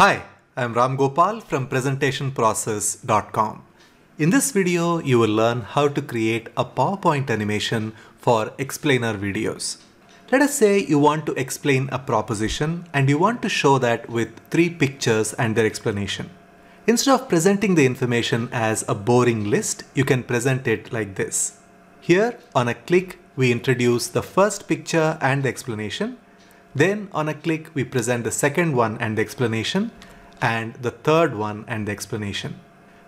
Hi, I'm Ramgopal from presentationprocess.com. In this video, you will learn how to create a PowerPoint animation for explainer videos. Let us say you want to explain a proposition and you want to show that with three pictures and their explanation. Instead of presenting the information as a boring list, you can present it like this. Here, on a click, we introduce the first picture and the explanation. Then on a click, we present the second one and the explanation and the third one and the explanation.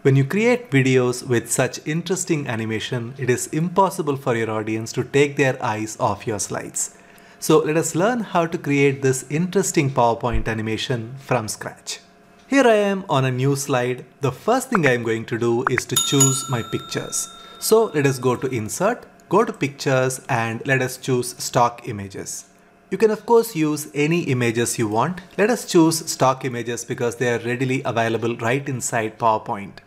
When you create videos with such interesting animation, it is impossible for your audience to take their eyes off your slides. So let us learn how to create this interesting PowerPoint animation from scratch. Here I am on a new slide. The first thing I am going to do is to choose my pictures. So let us go to insert, go to pictures and let us choose stock images. You can of course use any images you want. Let us choose stock images because they are readily available right inside PowerPoint.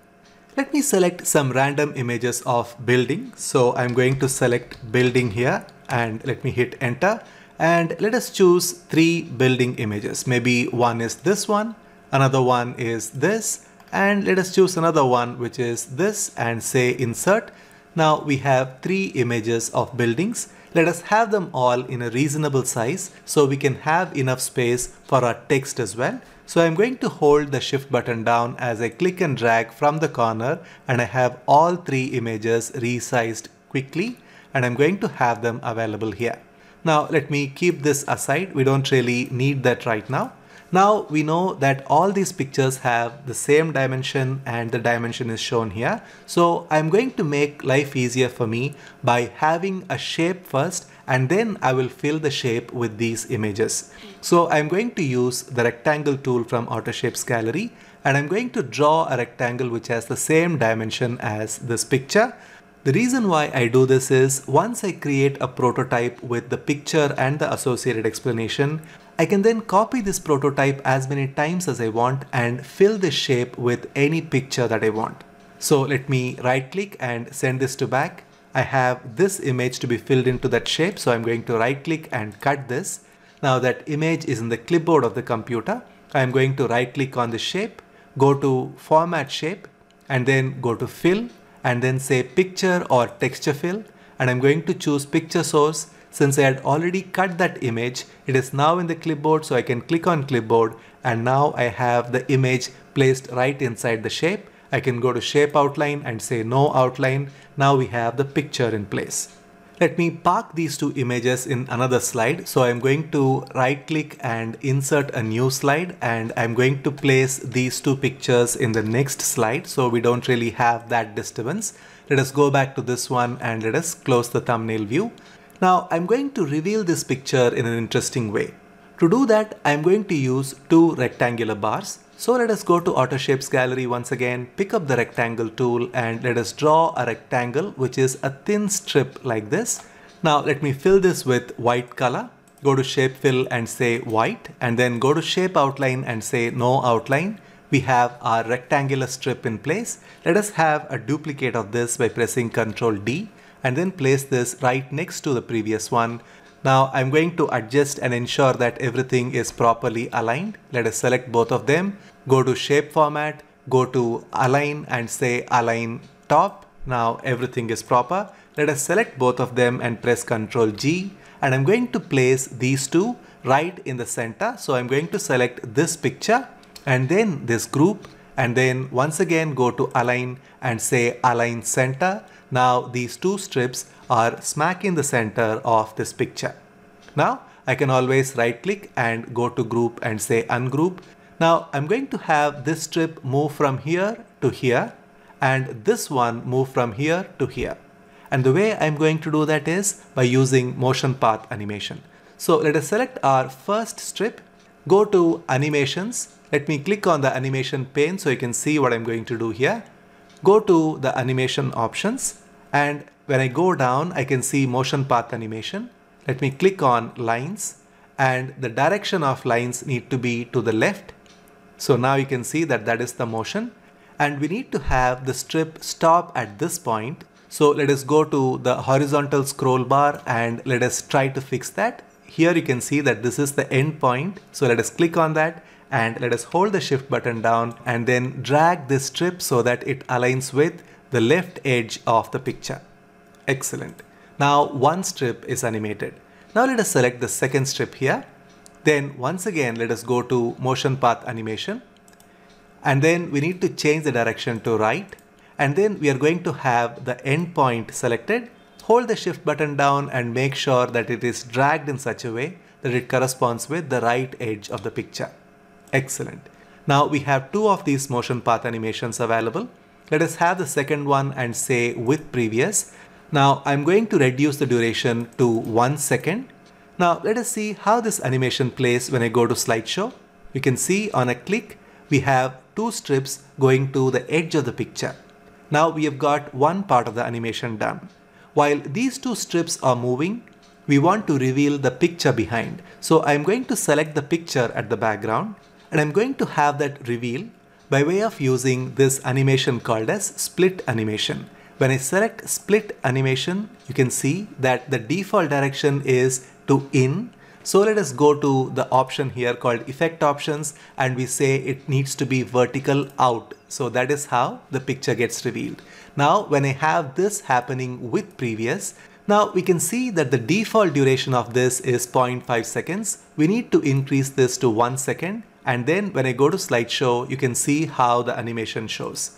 Let me select some random images of building. So I'm going to select building here and let me hit enter and let us choose three building images. Maybe one is this one, another one is this and let us choose another one which is this and say insert. Now we have three images of buildings let us have them all in a reasonable size so we can have enough space for our text as well. So I'm going to hold the shift button down as I click and drag from the corner and I have all three images resized quickly and I'm going to have them available here. Now let me keep this aside. We don't really need that right now. Now we know that all these pictures have the same dimension and the dimension is shown here. So I'm going to make life easier for me by having a shape first and then I will fill the shape with these images. So I'm going to use the rectangle tool from AutoShapes Gallery and I'm going to draw a rectangle which has the same dimension as this picture. The reason why I do this is once I create a prototype with the picture and the associated explanation, I can then copy this prototype as many times as I want and fill this shape with any picture that I want. So let me right click and send this to back. I have this image to be filled into that shape. So I'm going to right click and cut this. Now that image is in the clipboard of the computer. I'm going to right click on the shape, go to format shape and then go to fill and then say picture or texture fill and I'm going to choose picture source since I had already cut that image, it is now in the clipboard so I can click on clipboard and now I have the image placed right inside the shape. I can go to shape outline and say no outline. Now we have the picture in place. Let me park these two images in another slide. So I'm going to right click and insert a new slide and I'm going to place these two pictures in the next slide. So we don't really have that disturbance. Let us go back to this one and let us close the thumbnail view. Now I'm going to reveal this picture in an interesting way. To do that, I'm going to use two rectangular bars. So let us go to AutoShapes Gallery once again, pick up the rectangle tool and let us draw a rectangle which is a thin strip like this. Now let me fill this with white color. Go to shape fill and say white and then go to shape outline and say no outline. We have our rectangular strip in place. Let us have a duplicate of this by pressing Ctrl D and then place this right next to the previous one. Now I'm going to adjust and ensure that everything is properly aligned. Let us select both of them, go to shape format, go to align and say align top. Now everything is proper. Let us select both of them and press Ctrl G and I'm going to place these two right in the center. So I'm going to select this picture and then this group and then once again go to align and say align center now these two strips are smack in the center of this picture. Now I can always right click and go to group and say ungroup. Now I'm going to have this strip move from here to here and this one move from here to here. And the way I'm going to do that is by using motion path animation. So let us select our first strip, go to animations. Let me click on the animation pane so you can see what I'm going to do here go to the animation options and when I go down I can see motion path animation. Let me click on lines and the direction of lines need to be to the left. So now you can see that that is the motion and we need to have the strip stop at this point. So let us go to the horizontal scroll bar and let us try to fix that. Here you can see that this is the end point. So let us click on that and let us hold the shift button down and then drag this strip so that it aligns with the left edge of the picture. Excellent. Now one strip is animated. Now let us select the second strip here. Then once again let us go to motion path animation and then we need to change the direction to right and then we are going to have the endpoint selected. Hold the shift button down and make sure that it is dragged in such a way that it corresponds with the right edge of the picture. Excellent. Now we have two of these motion path animations available. Let us have the second one and say with previous. Now I'm going to reduce the duration to one second. Now let us see how this animation plays when I go to slideshow. You can see on a click, we have two strips going to the edge of the picture. Now we have got one part of the animation done. While these two strips are moving, we want to reveal the picture behind. So I'm going to select the picture at the background and I'm going to have that reveal by way of using this animation called as split animation. When I select split animation, you can see that the default direction is to in. So let us go to the option here called effect options and we say it needs to be vertical out. So that is how the picture gets revealed. Now when I have this happening with previous, now we can see that the default duration of this is 0.5 seconds. We need to increase this to 1 second and then when I go to slideshow you can see how the animation shows.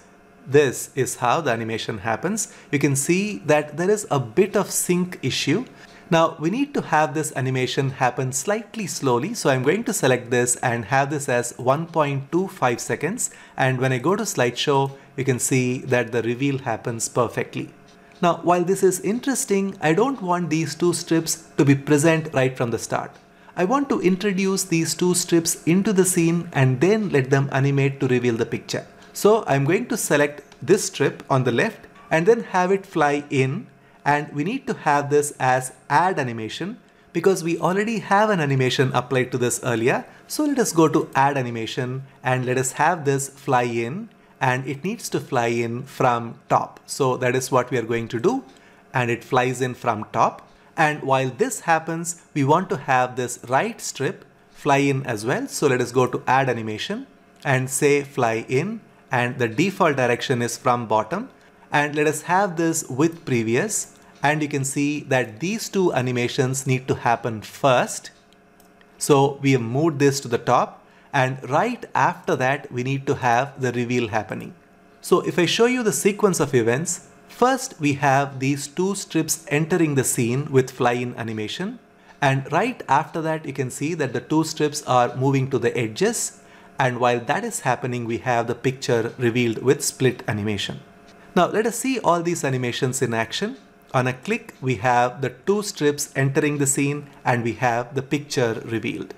This is how the animation happens. You can see that there is a bit of sync issue. Now we need to have this animation happen slightly slowly so I'm going to select this and have this as 1.25 seconds and when I go to slideshow you can see that the reveal happens perfectly. Now, while this is interesting, I don't want these two strips to be present right from the start. I want to introduce these two strips into the scene and then let them animate to reveal the picture. So I'm going to select this strip on the left and then have it fly in and we need to have this as add animation because we already have an animation applied to this earlier. So let us go to add animation and let us have this fly in and it needs to fly in from top. So that is what we are going to do and it flies in from top. And while this happens, we want to have this right strip fly in as well. So let us go to add animation and say fly in and the default direction is from bottom. And let us have this with previous and you can see that these two animations need to happen first. So we have moved this to the top and right after that we need to have the reveal happening. So if I show you the sequence of events, first we have these two strips entering the scene with fly-in animation and right after that you can see that the two strips are moving to the edges and while that is happening we have the picture revealed with split animation. Now let us see all these animations in action. On a click we have the two strips entering the scene and we have the picture revealed.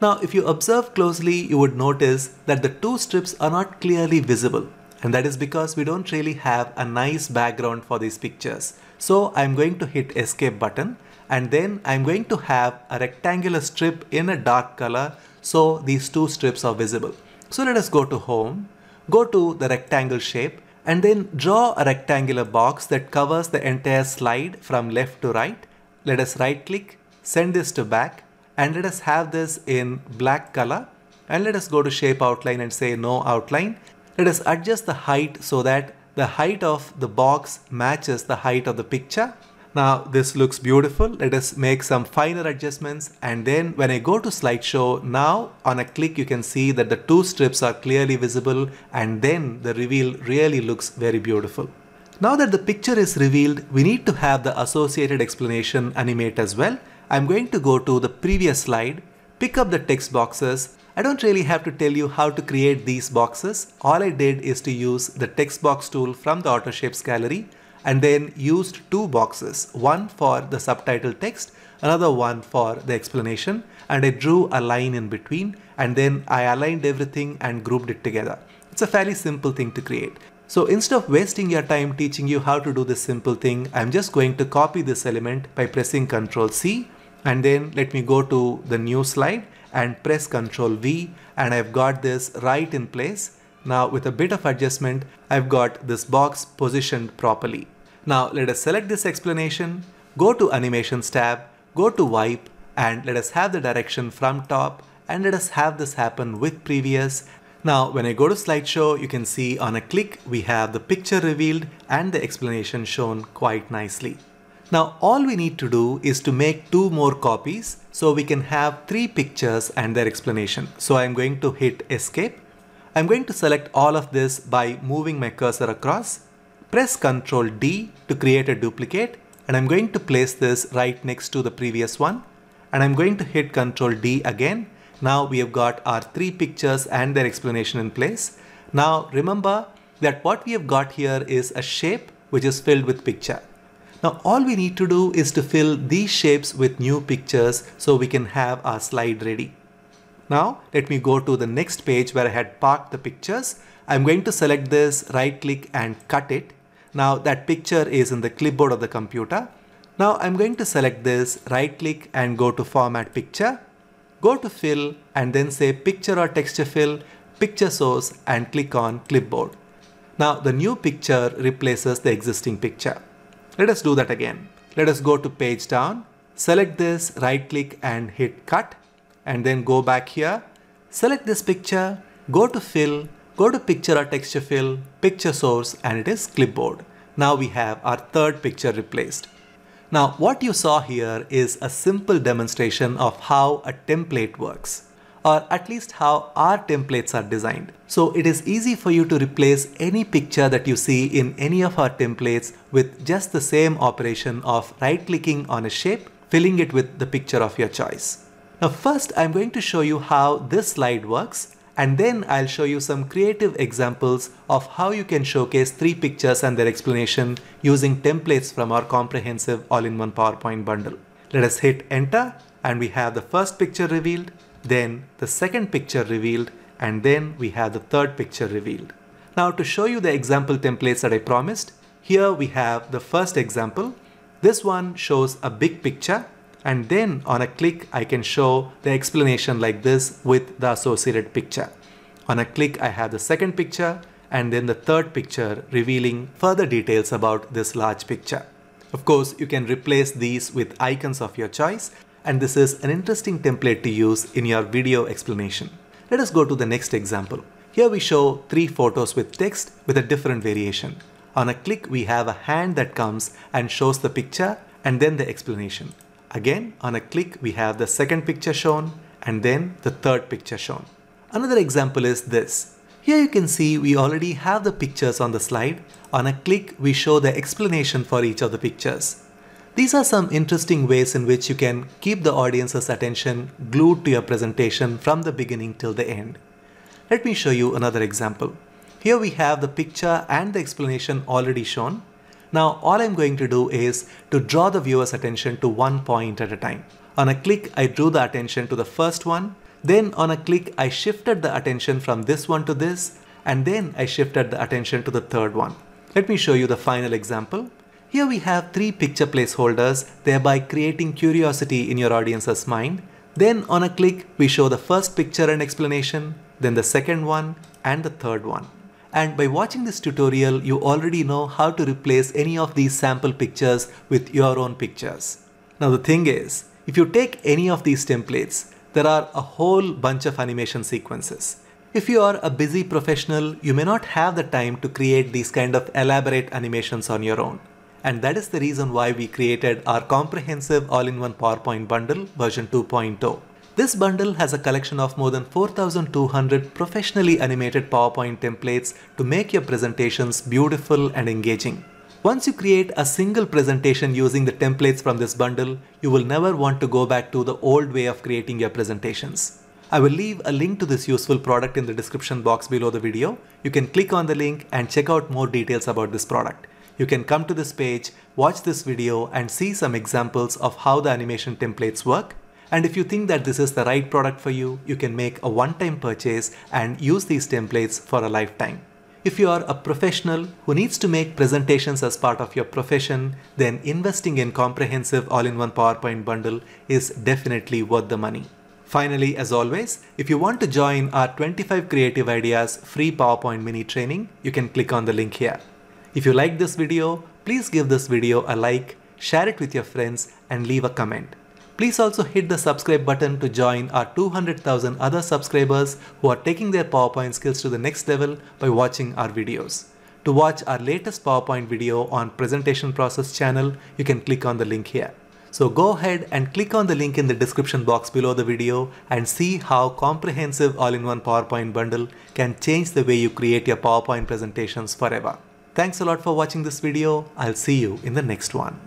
Now, if you observe closely, you would notice that the two strips are not clearly visible. And that is because we don't really have a nice background for these pictures. So I'm going to hit escape button and then I'm going to have a rectangular strip in a dark color so these two strips are visible. So let us go to home, go to the rectangle shape and then draw a rectangular box that covers the entire slide from left to right. Let us right click, send this to back and let us have this in black color and let us go to shape outline and say no outline. Let us adjust the height so that the height of the box matches the height of the picture. Now this looks beautiful. Let us make some finer adjustments and then when I go to slideshow now on a click you can see that the two strips are clearly visible and then the reveal really looks very beautiful. Now that the picture is revealed we need to have the associated explanation animate as well I'm going to go to the previous slide, pick up the text boxes. I don't really have to tell you how to create these boxes. All I did is to use the text box tool from the AutoShapes gallery and then used two boxes, one for the subtitle text, another one for the explanation and I drew a line in between and then I aligned everything and grouped it together. It's a fairly simple thing to create. So instead of wasting your time teaching you how to do this simple thing, I'm just going to copy this element by pressing Ctrl C and then let me go to the new slide and press Ctrl V and I've got this right in place. Now with a bit of adjustment, I've got this box positioned properly. Now let us select this explanation, go to Animations tab, go to Wipe and let us have the direction from top and let us have this happen with previous. Now when I go to slideshow, you can see on a click we have the picture revealed and the explanation shown quite nicely. Now all we need to do is to make two more copies so we can have three pictures and their explanation. So I'm going to hit escape. I'm going to select all of this by moving my cursor across. Press Ctrl D to create a duplicate and I'm going to place this right next to the previous one and I'm going to hit Ctrl D again. Now we have got our three pictures and their explanation in place. Now remember that what we have got here is a shape which is filled with picture. Now all we need to do is to fill these shapes with new pictures so we can have our slide ready. Now let me go to the next page where I had parked the pictures. I'm going to select this, right click and cut it. Now that picture is in the clipboard of the computer. Now I'm going to select this, right click and go to format picture. Go to fill and then say picture or texture fill, picture source and click on clipboard. Now the new picture replaces the existing picture. Let us do that again. Let us go to page down, select this, right click and hit cut and then go back here. Select this picture, go to fill, go to picture or texture fill, picture source and it is clipboard. Now we have our third picture replaced. Now what you saw here is a simple demonstration of how a template works or at least how our templates are designed. So it is easy for you to replace any picture that you see in any of our templates with just the same operation of right clicking on a shape, filling it with the picture of your choice. Now first I'm going to show you how this slide works and then I'll show you some creative examples of how you can showcase three pictures and their explanation using templates from our comprehensive all-in-one PowerPoint bundle. Let us hit enter and we have the first picture revealed, then the second picture revealed, and then we have the third picture revealed. Now to show you the example templates that I promised, here we have the first example. This one shows a big picture and then on a click I can show the explanation like this with the associated picture. On a click I have the second picture and then the third picture revealing further details about this large picture. Of course you can replace these with icons of your choice and this is an interesting template to use in your video explanation. Let us go to the next example. Here we show three photos with text with a different variation. On a click we have a hand that comes and shows the picture and then the explanation. Again, on a click, we have the second picture shown and then the third picture shown. Another example is this. Here you can see we already have the pictures on the slide. On a click, we show the explanation for each of the pictures. These are some interesting ways in which you can keep the audience's attention glued to your presentation from the beginning till the end. Let me show you another example. Here we have the picture and the explanation already shown. Now all I'm going to do is to draw the viewer's attention to one point at a time. On a click, I drew the attention to the first one. Then on a click, I shifted the attention from this one to this. And then I shifted the attention to the third one. Let me show you the final example. Here we have three picture placeholders, thereby creating curiosity in your audience's mind. Then on a click, we show the first picture and explanation, then the second one, and the third one. And by watching this tutorial, you already know how to replace any of these sample pictures with your own pictures. Now the thing is, if you take any of these templates, there are a whole bunch of animation sequences. If you are a busy professional, you may not have the time to create these kind of elaborate animations on your own. And that is the reason why we created our comprehensive all-in-one PowerPoint bundle version 2.0. This bundle has a collection of more than 4200 professionally animated PowerPoint templates to make your presentations beautiful and engaging. Once you create a single presentation using the templates from this bundle, you will never want to go back to the old way of creating your presentations. I will leave a link to this useful product in the description box below the video. You can click on the link and check out more details about this product. You can come to this page, watch this video and see some examples of how the animation templates work and if you think that this is the right product for you, you can make a one-time purchase and use these templates for a lifetime. If you are a professional who needs to make presentations as part of your profession, then investing in comprehensive all-in-one PowerPoint bundle is definitely worth the money. Finally, as always, if you want to join our 25 Creative Ideas free PowerPoint mini training, you can click on the link here. If you like this video, please give this video a like, share it with your friends and leave a comment. Please also hit the subscribe button to join our 200,000 other subscribers who are taking their PowerPoint skills to the next level by watching our videos. To watch our latest PowerPoint video on presentation process channel, you can click on the link here. So go ahead and click on the link in the description box below the video and see how comprehensive all-in-one PowerPoint bundle can change the way you create your PowerPoint presentations forever. Thanks a lot for watching this video. I'll see you in the next one.